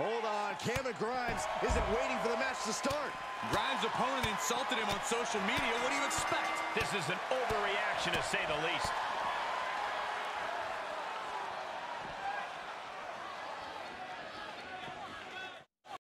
Hold on, Cameron Grimes isn't waiting for the match to start. Grimes' opponent insulted him on social media. What do you expect? This is an overreaction to say the least.